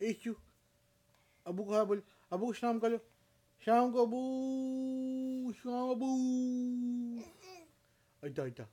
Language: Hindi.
इशू अबू को हाँ बोल अबू को शाम कर लो शाम को अबू शाम अबू इतना इतना